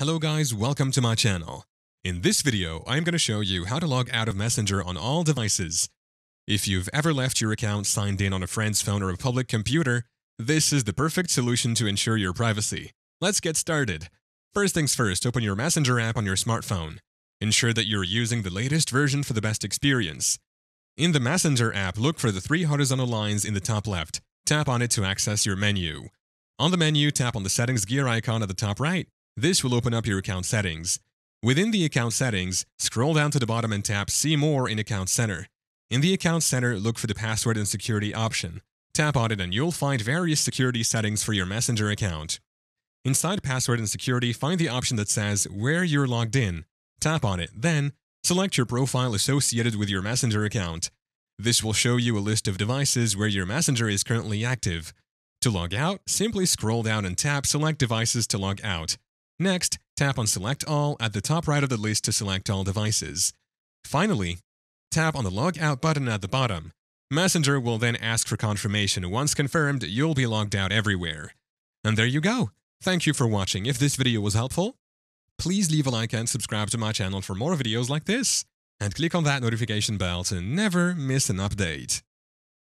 Hello guys, welcome to my channel. In this video, I'm going to show you how to log out of Messenger on all devices. If you've ever left your account signed in on a friend's phone or a public computer, this is the perfect solution to ensure your privacy. Let's get started. First things first, open your Messenger app on your smartphone. Ensure that you're using the latest version for the best experience. In the Messenger app, look for the three horizontal lines in the top left. Tap on it to access your menu. On the menu, tap on the settings gear icon at the top right this will open up your account settings. Within the account settings, scroll down to the bottom and tap See More in Account Center. In the Account Center, look for the Password and Security option. Tap on it and you'll find various security settings for your Messenger account. Inside Password and Security, find the option that says Where you're logged in. Tap on it, then select your profile associated with your Messenger account. This will show you a list of devices where your Messenger is currently active. To log out, simply scroll down and tap Select Devices to log out. Next, tap on Select All at the top right of the list to select all devices. Finally, tap on the Log Out button at the bottom. Messenger will then ask for confirmation. Once confirmed, you'll be logged out everywhere. And there you go. Thank you for watching. If this video was helpful, please leave a like and subscribe to my channel for more videos like this. And click on that notification bell to never miss an update.